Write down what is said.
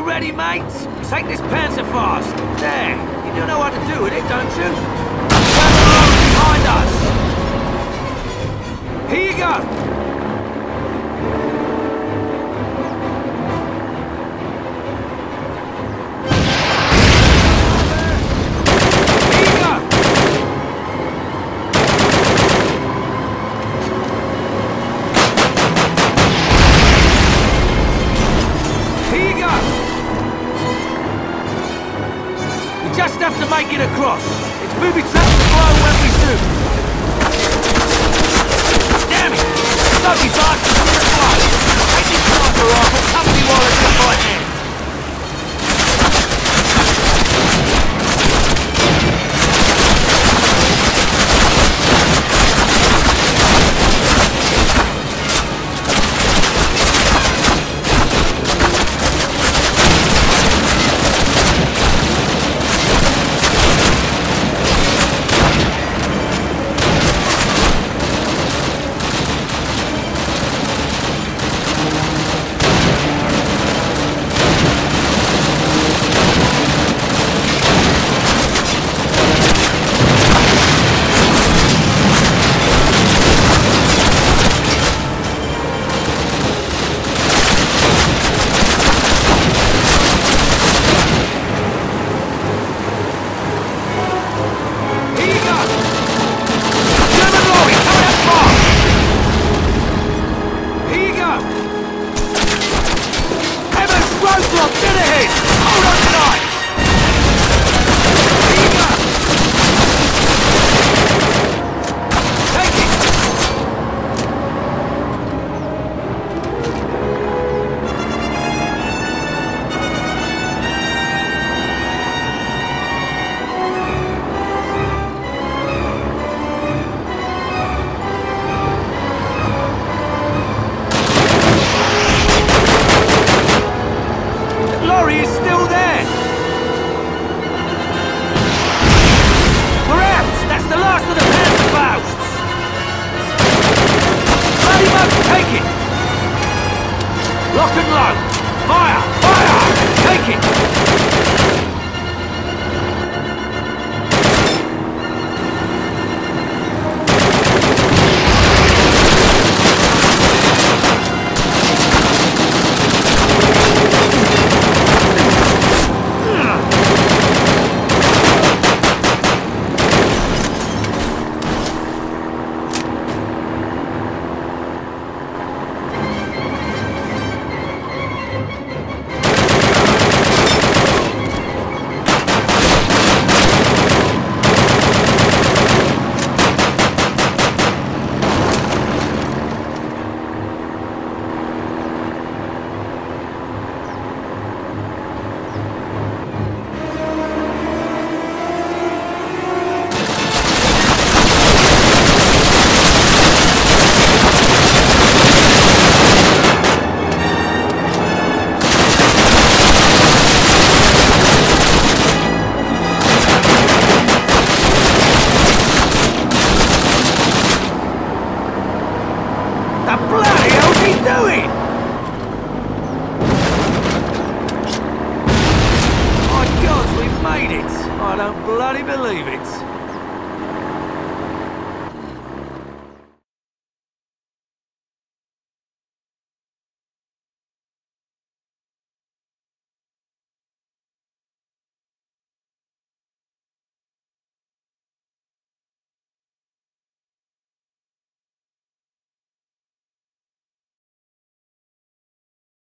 you ready, mates? Take this Panzerfaust. There. You do know how to do with it, don't you? Turn behind us. Here you go. stuff to make it across. It's booby trapped to blow when we. Damn it! Doggy bastards in the fly. Lock and load! Fire! Fire! Take it! hardly believe it.